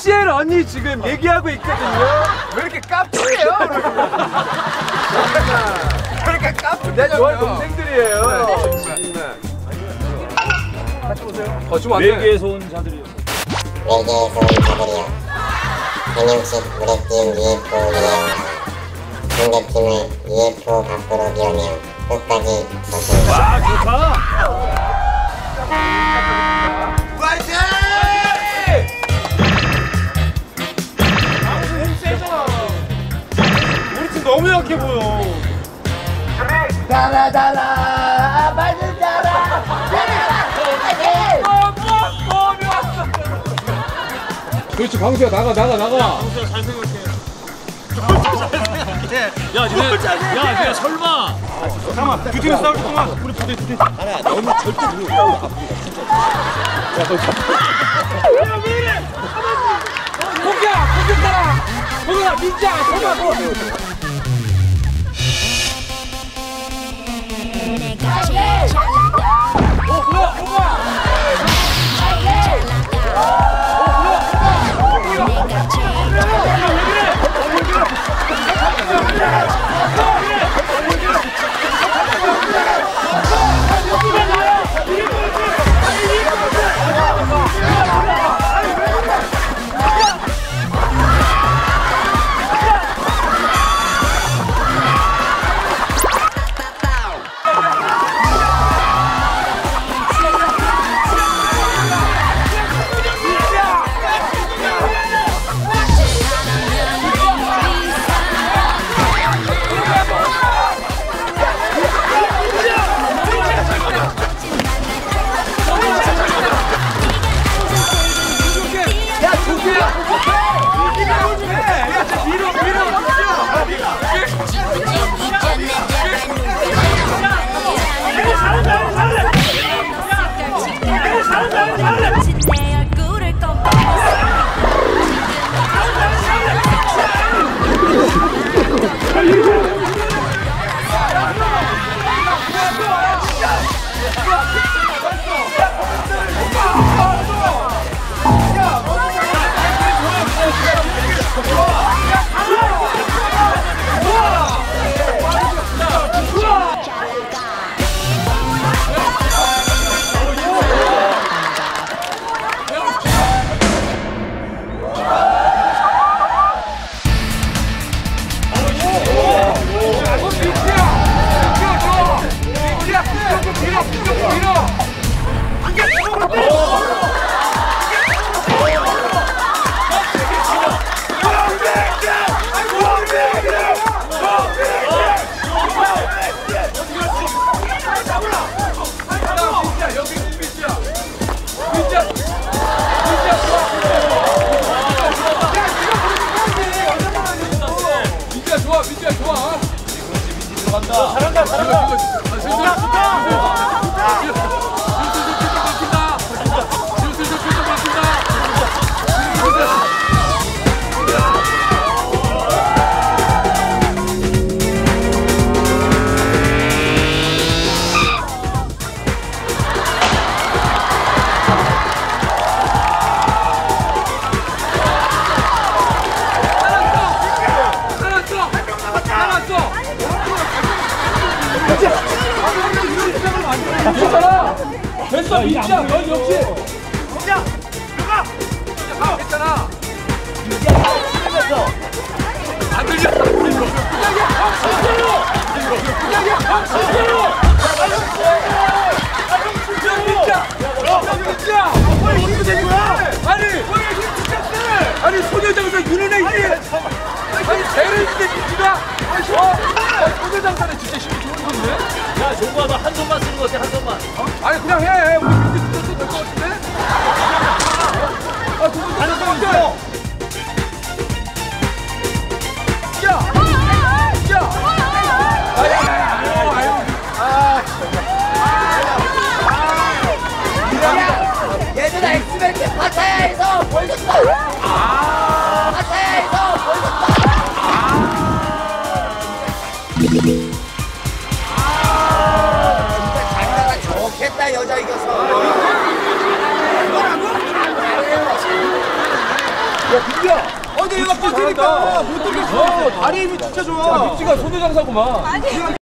미셸 언니 지금 얘기하고 있거든요. 왜 이렇게 깝치세요? 그러니까 깝치. 내 좋아하는 동생들이에요. 같이 보세요. 어, 좀안 돼. 외계에서 온 자들이요. 외계에서 온 상대팀을 UFO 밖으로 끝까지 아 좋다. 팀 너무 약해 보여. 그렇지, 광수야 나가 나가 나가. 야, 니네, 야, 니네 설마. 잠깐만, 두 팀이 싸울 동안 우리 부대 두 팀. 공격, 공격 따라. 공격, 민자, 공격. 내가 민 잘한다, 잘한다. 살았어! 괜찮아! 됐어, 민지야, 넌 역시! 민지야, 들어가! 가, 됐잖아! 안 들려! 그냥 얘 정신대로! 그냥 얘 정신대로! 야, 민지야! 야, 민지야! 아니, 어떻게 된 거야? 아니! 아니, 소녀장사 윤은혜 이게! 아니, 쟤를 이제 민지가! 어? 아니, 소녀장사는 진짜 힘이 좋은 건데? 야, 종구야, 너 한 손만 쓰는 거 같아, 한 손만. 아니 그냥 해. 우리 민지 진짜 써도 될것 같은데? 아, 두분 다 될것 야! 야! 아유, 아유, 아유. 아, 얘들아 엑스맨 때 파타야에서 보여줬다 파타야에서 보여줬 여자 이겨서 민지야. 어, 근데 얘가 버티니까 못 들겠어. 다리 힘이 진짜 좋아. 민지가 소녀 장사구만.